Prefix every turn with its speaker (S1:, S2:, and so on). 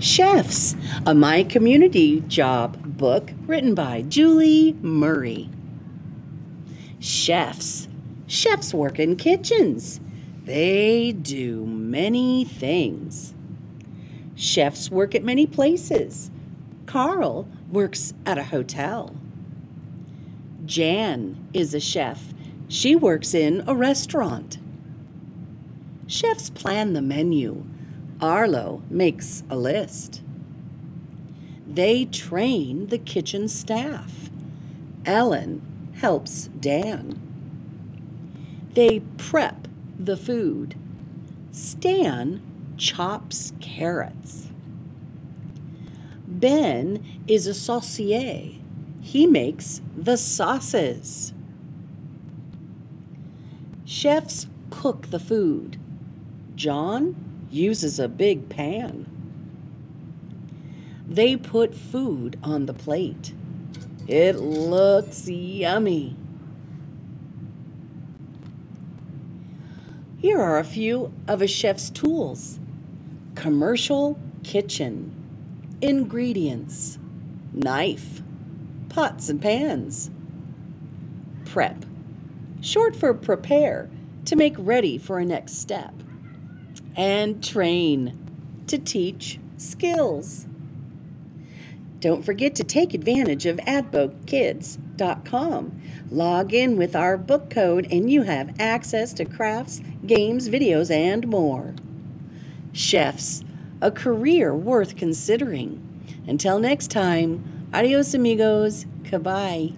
S1: Chefs, a My Community Job book written by Julie Murray. Chefs, chefs work in kitchens. They do many things. Chefs work at many places. Carl works at a hotel. Jan is a chef. She works in a restaurant. Chefs plan the menu. Arlo makes a list. They train the kitchen staff. Ellen helps Dan. They prep the food. Stan chops carrots. Ben is a saucier. He makes the sauces. Chefs cook the food. John uses a big pan. They put food on the plate. It looks yummy. Here are a few of a chef's tools. Commercial kitchen, ingredients, knife, pots and pans, prep, short for prepare, to make ready for a next step, and train, to teach skills. Don't forget to take advantage of abdokids.com. Log in with our book code and you have access to crafts, games, videos, and more. Chefs, a career worth considering. Until next time, adios amigos, goodbye.